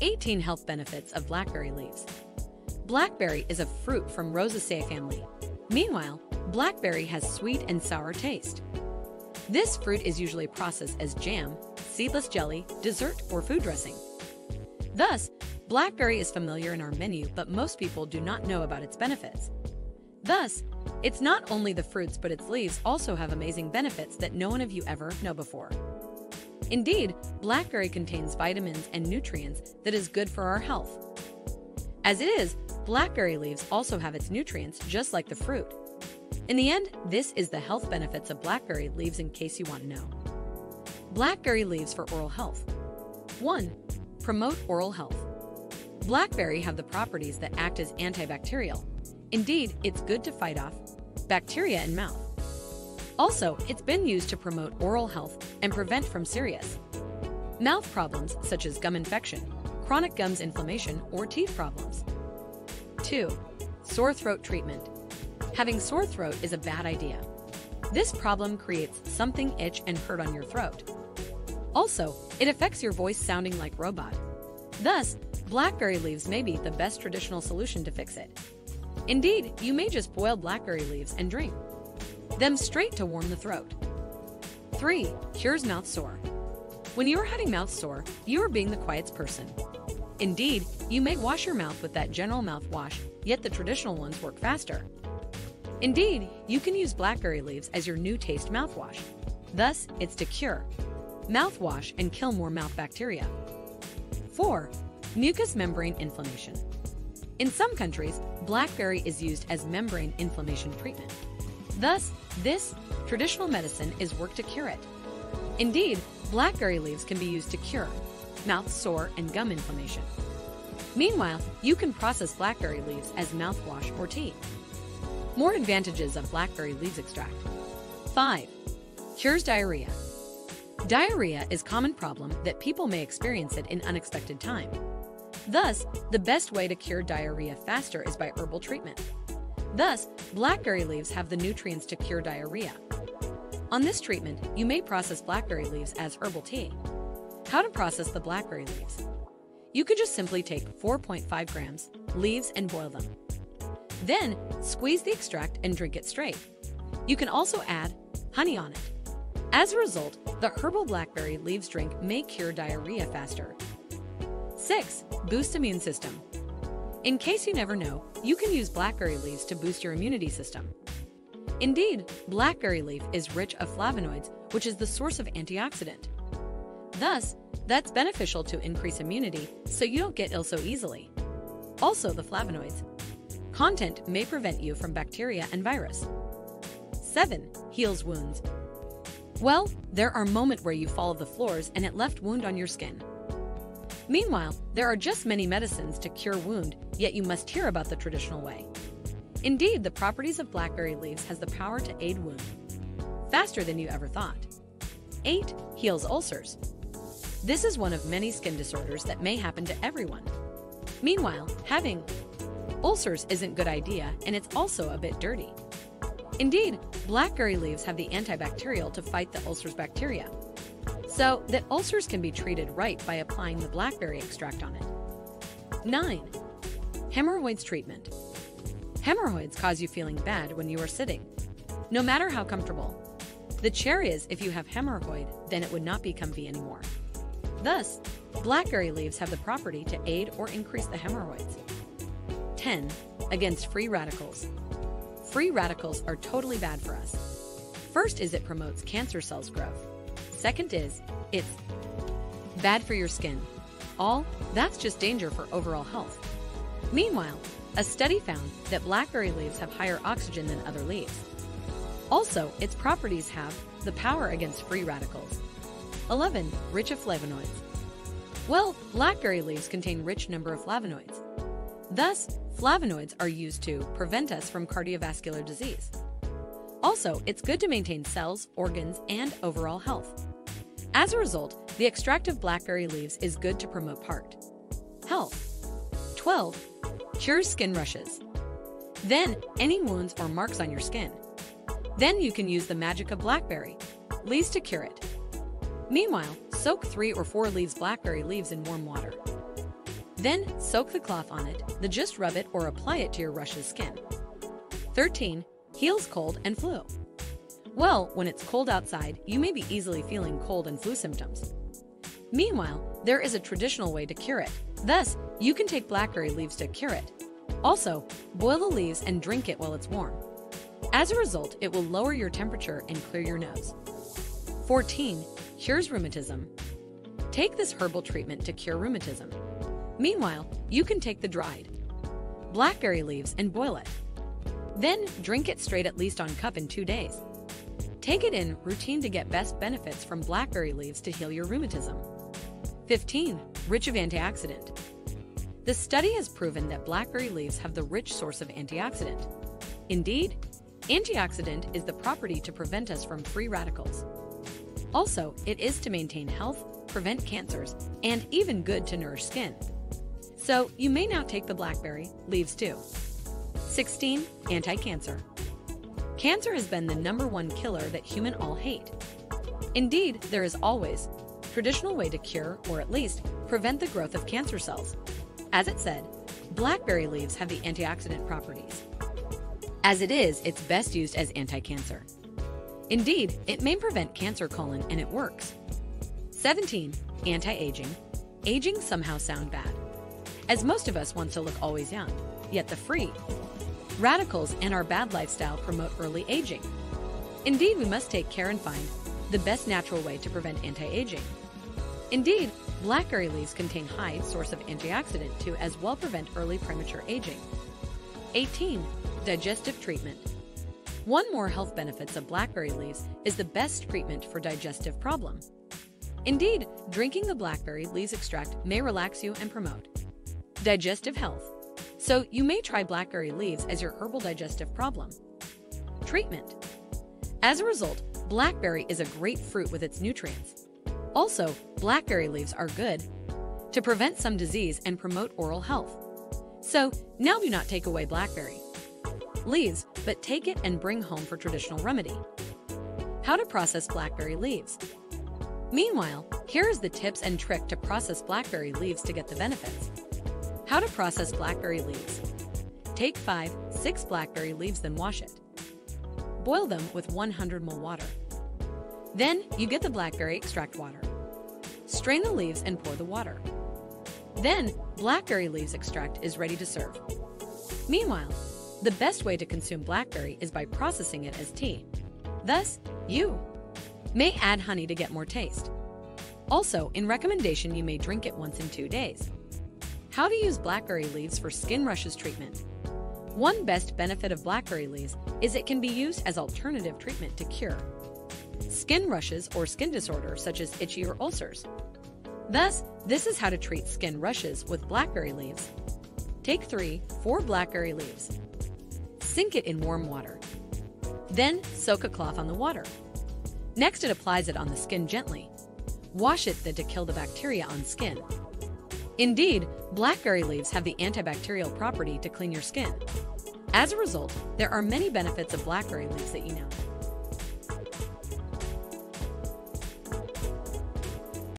18 health benefits of blackberry leaves. Blackberry is a fruit from Rosaceae family. Meanwhile, blackberry has sweet and sour taste. This fruit is usually processed as jam, seedless jelly, dessert, or food dressing. Thus, blackberry is familiar in our menu, but most people do not know about its benefits. Thus, it's not only the fruits, but its leaves also have amazing benefits that no one of you ever know before. Indeed, blackberry contains vitamins and nutrients that is good for our health. As it is, blackberry leaves also have its nutrients just like the fruit. In the end, this is the health benefits of blackberry leaves in case you want to know. Blackberry leaves for oral health. 1. Promote oral health. Blackberry have the properties that act as antibacterial. Indeed, it's good to fight off bacteria in mouth. Also, it's been used to promote oral health and prevent from serious mouth problems such as gum infection, chronic gums inflammation, or teeth problems. 2. Sore throat treatment. Having sore throat is a bad idea. This problem creates something itch and hurt on your throat. Also, it affects your voice sounding like robot. Thus, blackberry leaves may be the best traditional solution to fix it. Indeed, you may just boil blackberry leaves and drink them straight to warm the throat. 3. Cures mouth sore. When you are having mouth sore, you are being the quietest person. Indeed, you may wash your mouth with that general mouthwash, yet the traditional ones work faster. Indeed, you can use blackberry leaves as your new taste mouthwash. Thus, it's to cure, mouthwash, and kill more mouth bacteria. 4. Mucous membrane inflammation. In some countries, blackberry is used as membrane inflammation treatment. Thus, this traditional medicine is worked to cure it. Indeed, blackberry leaves can be used to cure mouth sore and gum inflammation. Meanwhile, you can process blackberry leaves as mouthwash or tea. More advantages of blackberry leaves extract. 5. Cures diarrhea. Diarrhea is common problem that people may experience it in unexpected time. Thus, the best way to cure diarrhea faster is by herbal treatment. Thus, blackberry leaves have the nutrients to cure diarrhea. On this treatment, you may process blackberry leaves as herbal tea. How to process the blackberry leaves. You could just simply take 4.5 grams leaves and boil them. Then, squeeze the extract and drink it straight. You can also add honey on it. As a result, the herbal blackberry leaves drink may cure diarrhea faster 6. Boost immune system. In case you never know, you can use blackberry leaves to boost your immunity system. Indeed, blackberry leaf is rich of flavonoids, which is the source of antioxidant. Thus, that's beneficial to increase immunity so you don't get ill so easily. Also, the flavonoids content may prevent you from bacteria and virus. 7. Heals wounds. Well, there are moments where you fall off the floors and it left wound on your skin. Meanwhile, there are just many medicines to cure wound, yet you must hear about the traditional way. Indeed, the properties of blackberry leaves has the power to aid wound faster than you ever thought. 8. Heals ulcers. This is one of many skin disorders that may happen to everyone. Meanwhile, having ulcers isn't good idea and it's also a bit dirty. Indeed, blackberry leaves have the antibacterial to fight the ulcer's bacteria, so that ulcers can be treated right by applying the blackberry extract on it. 9. Hemorrhoids treatment. Hemorrhoids cause you feeling bad when you are sitting, no matter how comfortable. The chair is if you have hemorrhoid, then it would not be comfy anymore. Thus, blackberry leaves have the property to aid or increase the hemorrhoids. 10. Against free radicals. Free radicals are totally bad for us. First is it promotes cancer cells growth. Second is, it's bad for your skin. All that's just danger for overall health. Meanwhile, a study found that blackberry leaves have higher oxygen than other leaves. Also, its properties have the power against free radicals. 11. Rich of flavonoids. Well, blackberry leaves contain rich number of flavonoids. Thus, flavonoids are used to prevent us from cardiovascular disease. Also, it's good to maintain cells, organs, and overall health. As a result, the extract of blackberry leaves is good to promote part health. 12. Cures skin rushes. Then, any wounds or marks on your skin. Then you can use the magic of blackberry leaves to cure it. Meanwhile, soak three or four leaves blackberry leaves in warm water. Then soak the cloth on it, then just rub it or apply it to your rush's skin. 13. Heals cold and flu. Well, when it's cold outside, you may be easily feeling cold and flu symptoms. Meanwhile, there is a traditional way to cure it. Thus, you can take blackberry leaves to cure it. Also, boil the leaves and drink it while it's warm. As a result, it will lower your temperature and clear your nose. 14. Cures rheumatism. Take this herbal treatment to cure rheumatism. Meanwhile, you can take the dried blackberry leaves and boil it. Then drink it straight at least on cup in two days. Take it in routine to get best benefits from blackberry leaves to heal your rheumatism. 15. Rich of antioxidant. The study has proven that blackberry leaves have the rich source of antioxidant. Indeed, antioxidant is the property to prevent us from free radicals. Also, it is to maintain health, prevent cancers, and even good to nourish skin. So, you may now take the blackberry leaves too. 16. Anti-cancer. Cancer has been the number one killer that human all hate. Indeed, there is always traditional way to cure or at least prevent the growth of cancer cells. As it said, blackberry leaves have the antioxidant properties. As it is, it's best used as anti-cancer. Indeed, it may prevent cancer colon and it works. 17. Anti-aging. Aging somehow sound bad. As most of us want to look always young, yet the free radicals and our bad lifestyle promote early aging. Indeed, we must take care and find the best natural way to prevent anti-aging. Indeed, blackberry leaves contain high source of antioxidant to as well prevent early premature aging. 18. Digestive treatment. One more health benefits of blackberry leaves is the best treatment for digestive problem. Indeed, drinking the blackberry leaves extract may relax you and promote digestive health. So you may try blackberry leaves as your herbal digestive problem. Treatment. As a result, blackberry is a great fruit with its nutrients. Also, blackberry leaves are good to prevent some disease and promote oral health. So, now do not take away blackberry leaves, but take it and bring home for traditional remedy. How to process blackberry leaves. Meanwhile, here is the tips and trick to process blackberry leaves to get the benefits. How to process blackberry leaves. Take 5, 6 blackberry leaves then wash it. Boil them with 100 ml water. Then you get the blackberry extract water. Strain the leaves and pour the water. Then, blackberry leaves extract is ready to serve. Meanwhile, the best way to consume blackberry is by processing it as tea. Thus, you may add honey to get more taste. Also, in recommendation, you may drink it once in two days. How to use blackberry leaves for skin rushes treatment. One best benefit of blackberry leaves is it can be used as alternative treatment to cure skin rushes or skin disorder such as itchy or ulcers. Thus, this is how to treat skin rushes with blackberry leaves. Take 3, 4 blackberry leaves. Sink it in warm water. Then soak a cloth on the water. Next, it applies it on the skin gently. Wash it then to kill the bacteria on skin. Indeed, blackberry leaves have the antibacterial property to clean your skin. As a result, there are many benefits of blackberry leaves that you know.